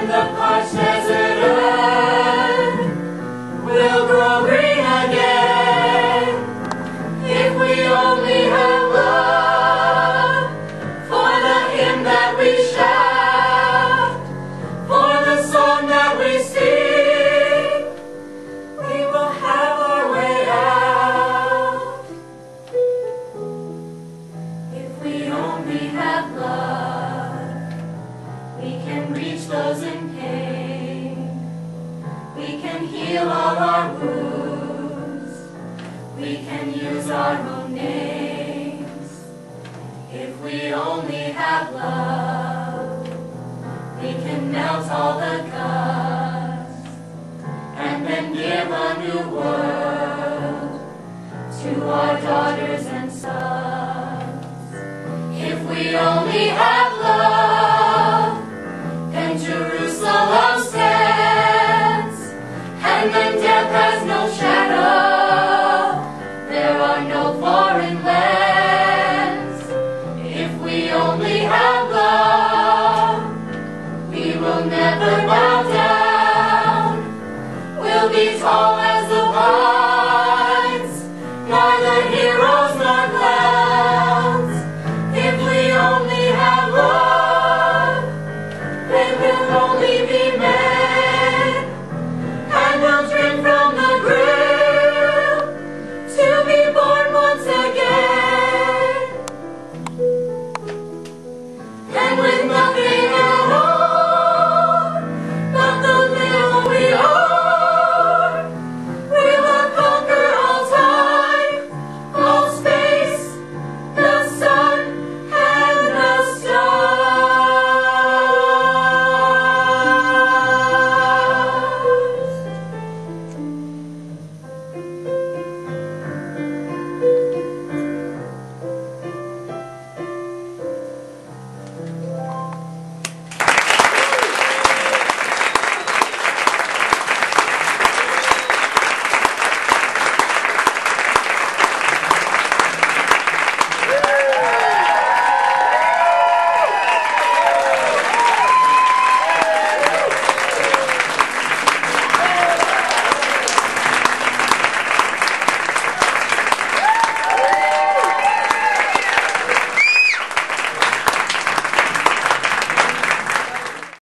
and the we can reach those in pain. We can heal all our wounds. We can use our own names. If we only have love, we can melt all the gust and then give a new world to our daughters be tall as the pines,